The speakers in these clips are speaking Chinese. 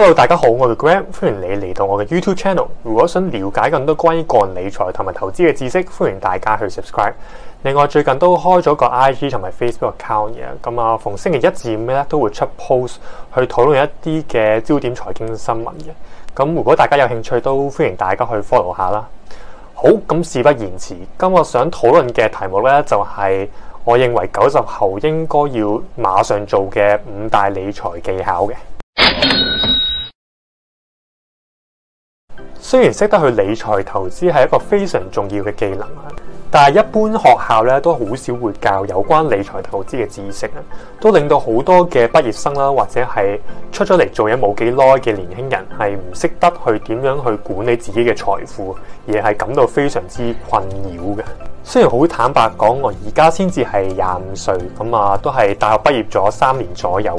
Hello，大家好，我係 Graham，歡迎你嚟到我嘅 YouTube channel。如果想了解更多關於個人理財同埋投資嘅知識，歡迎大家去 subscribe。另外，最近都開咗個 IG 同埋 Facebook account 嘅，咁啊，逢星期一至五咧都會出 post 去討論一啲嘅焦點財經新聞嘅。咁如果大家有興趣，都歡迎大家去 follow 下啦。好，咁事不宜迟，今日想討論嘅題目咧就係我認為九十後應該要馬上做嘅五大理財技巧嘅。雖然識得去理財投資係一個非常重要嘅技能啊，但係一般學校咧都好少會教有關理財投資嘅知識啊，都令到好多嘅畢業生啦，或者係出咗嚟做嘢冇幾耐嘅年輕人係唔識得去點樣去管理自己嘅財富，而係感到非常之困擾嘅。雖然好坦白講，我而家先至係廿五歲，咁啊都係大學畢業咗三年左右。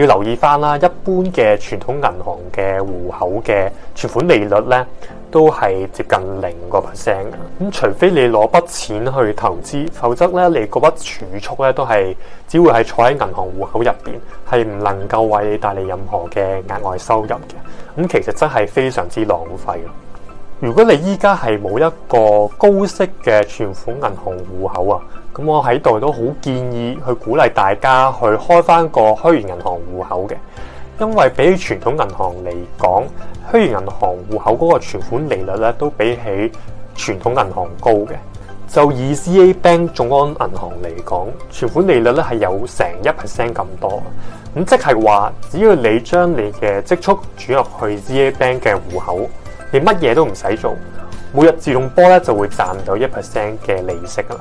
要留意翻啦，一般嘅傳統銀行嘅戶口嘅存款利率咧，都係接近零個 percent 嘅。咁除非你攞筆錢去投資，否則咧你嗰筆儲蓄咧都係只會係坐喺銀行戶口入邊，係唔能夠為你帶嚟任何嘅額外收入嘅。咁其實真係非常之浪費。如果你依家係冇一個高息嘅存款銀行戶口啊，咁我喺度都好建議去鼓勵大家去開翻個虛擬銀行戶口嘅，因為比起傳統銀行嚟講，虛擬銀行戶口嗰個存款利率咧都比起傳統銀行高嘅。就以 ZA Bank 眾安銀行嚟講，存款利率咧係有成一 percent 咁多。咁即係話，只要你將你嘅積蓄轉入去 ZA Bank 嘅戶口，你乜嘢都唔使做，每日自動波咧就會賺到一 percent 嘅利息啦。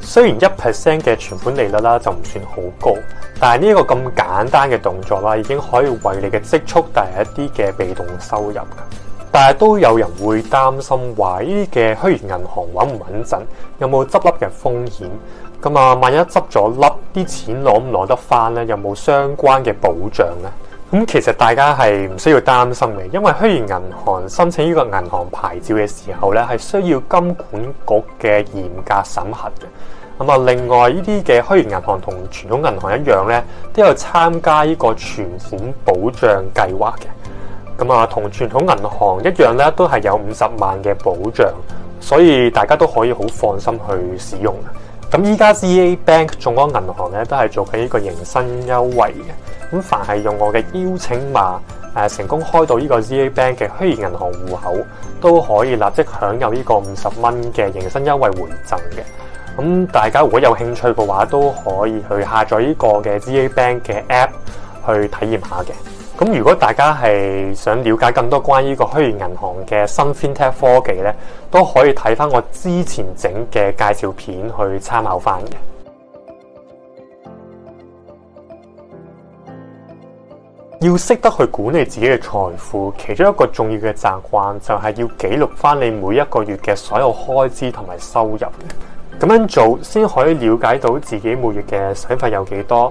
雖然一 percent 嘅存款利率啦就唔算好高，但係呢一個咁簡單嘅動作啦，已經可以為你嘅積蓄帶嚟一啲嘅被動收入。但係都有人會擔心話呢啲嘅虛擬銀行穩唔穩陣，有冇執笠嘅風險？咁啊，萬一執咗笠，啲錢攞唔攞得翻咧？有冇相關嘅保障咧？咁其實大家係唔需要擔心嘅，因為虛擬銀行申請呢個銀行牌照嘅時候咧，係需要金管局嘅嚴格審核嘅。咁啊，另外呢啲嘅虛擬銀行同傳統銀行一樣咧，都有參加呢個存款保障計劃嘅。咁啊，同傳統銀行一樣咧，都係有五十萬嘅保障，所以大家都可以好放心去使用。咁依家 ZA Bank 眾安銀行咧都係做緊呢個迎新優惠嘅。咁凡係用我嘅邀請碼誒成功開到呢個 ZA Bank 嘅虛擬銀行戶口，都可以立即享有呢個五十蚊嘅迎新優惠回贈嘅。咁大家如果有興趣嘅話，都可以去下載呢個嘅 ZA Bank 嘅 App 去體驗下嘅。咁如果大家係想了解更多關於個虛擬銀行嘅新 FinTech 科技咧，都可以睇翻我之前整嘅介紹片去參考翻嘅。要識得去管理自己嘅財富，其中一個重要嘅習慣就係要記錄翻你每一個月嘅所有開支同埋收入嘅。咁樣做先可以了解到自己每月嘅使費有幾多。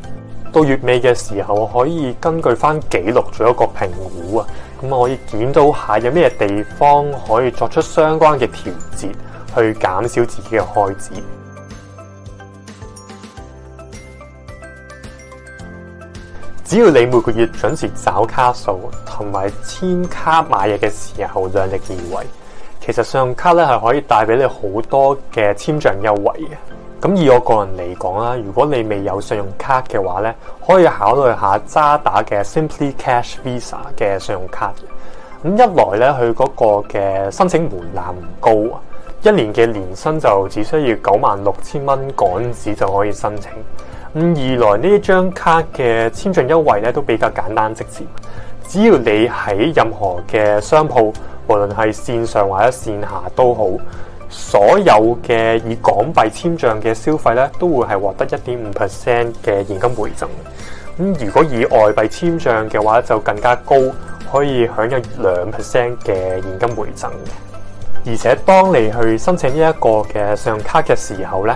到月尾嘅時候，可以根據翻記錄做一個評估啊。咁可以檢討下有咩地方可以作出相關嘅調節，去減少自己嘅開支。只要你每個月準時找卡數，同埋簽卡買嘢嘅時候量力而為，其實信用卡咧係可以帶俾你好多嘅簽賬優惠嘅。咁以我個人嚟講啦，如果你未有信用卡嘅話咧，可以考慮下渣打嘅 Simply Cash Visa 嘅信用卡。咁一來咧，佢嗰個嘅申請門檻唔高啊，一年嘅年薪就只需要九萬六千蚊港紙就可以申請。咁二來呢張卡嘅簽賬優惠咧都比較簡單直接，只要你喺任何嘅商鋪，無論係線上或者線下都好，所有嘅以港幣簽賬嘅消費咧，都會係獲得一點五 percent 嘅現金回贈。咁如果以外幣簽賬嘅話，就更加高，可以享有兩 percent 嘅現金回贈。而且當你去申請呢一個嘅信用卡嘅時候咧，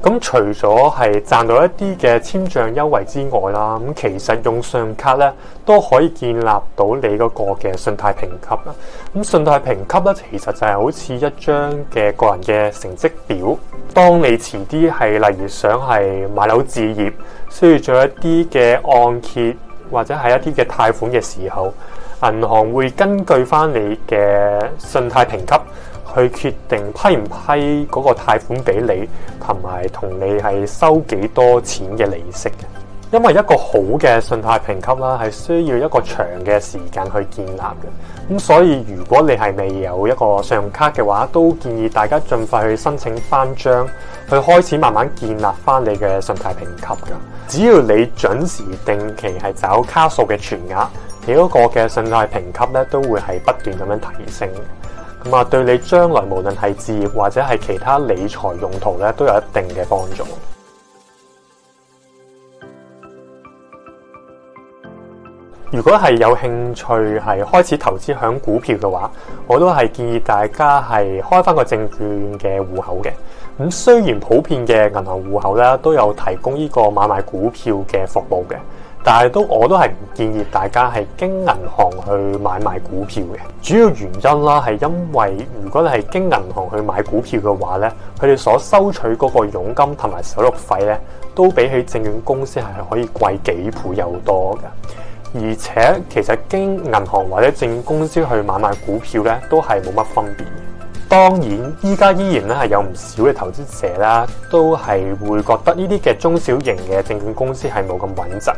咁除咗係賺到一啲嘅簽賬優惠之外啦，咁其實用信用卡咧都可以建立到你嗰個嘅信貸評級啦。咁信貸評級咧，其實就係好似一張嘅個人嘅成績表。當你遲啲係例如想係買樓置業，需要做一啲嘅按揭或者係一啲嘅貸款嘅時候，銀行會根據翻你嘅信貸評級。去決定批唔批嗰個貸款俾你，同埋同你係收幾多錢嘅利息嘅。因為一個好嘅信貸評級啦，係需要一個長嘅時間去建立嘅。咁所以如果你係未有一個信用卡嘅話，都建議大家盡快去申請翻張，去開始慢慢建立翻你嘅信貸評級噶。只要你準時定期係找卡數嘅全額，你嗰個嘅信貸評級咧都會係不斷咁樣提升。咁啊，對你將來無論係置業或者係其他理財用途咧，都有一定嘅幫助。如果係有興趣係開始投資響股票嘅話，我都係建議大家係開翻個證券嘅戶口嘅。咁雖然普遍嘅銀行戶口咧都有提供呢個買賣股票嘅服務嘅。但係都我都係唔建議大家係經銀行去買賣股票嘅，主要原因啦係因為如果你係經銀行去買股票嘅話咧，佢哋所收取嗰個佣金同埋手續費咧，都比起證券公司係可以貴幾倍有多嘅，而且其實經銀行或者證券公司去買賣股票咧，都係冇乜分別。當然，依家依然咧係有唔少嘅投資者啦，都係會覺得呢啲嘅中小型嘅證券公司係冇咁穩陣嘅，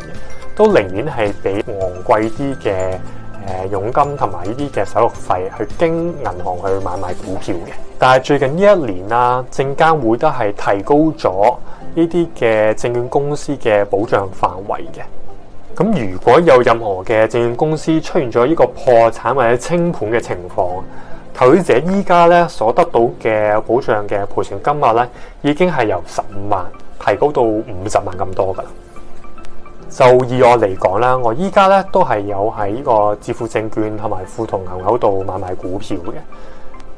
都寧願係俾昂貴啲嘅誒佣金同埋呢啲嘅手續費去經銀行去買賣股票嘅。但係最近呢一年啦，證監會都係提高咗呢啲嘅證券公司嘅保障範圍嘅。咁如果有任何嘅證券公司出現咗呢個破產或者清盤嘅情況，投資者依家咧所得到嘅保障嘅賠償金額咧，已經係由十五萬提高到五十萬咁多噶啦。就以我嚟講啦，我依家咧都係有喺呢個致富證券同埋富途牛牛度買賣股票嘅。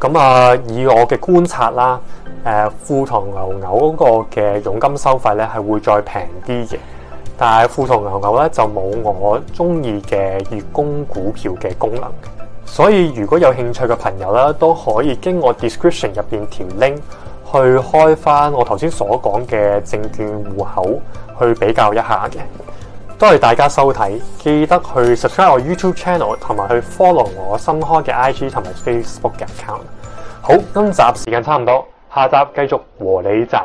咁啊，以我嘅觀察啦，誒富途牛牛嗰個嘅佣金收費咧係會再平啲嘅，但係富途牛牛咧就冇我中意嘅月供股票嘅功能。所以如果有興趣嘅朋友咧，都可以經我 description 入邊條 link 去開翻我頭先所講嘅證券戶口去比較一下嘅。多謝大家收睇，記得去 subscribe 我 YouTube channel 同埋去 follow 我新開嘅 IG 同埋 Facebook 嘅 account。好，今集時間差唔多，下集繼續和你賺。